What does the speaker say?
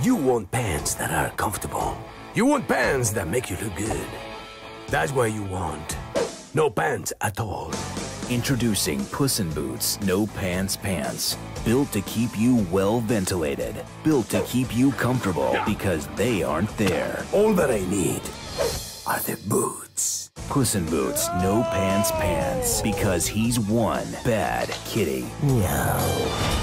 You want pants that are comfortable. You want pants that make you look good. That's why you want no pants at all. Introducing Puss in Boots No Pants Pants. Built to keep you well ventilated. Built to keep you comfortable because they aren't there. All that I need are the boots. Puss in Boots No Pants Pants because he's one bad kitty. Meow.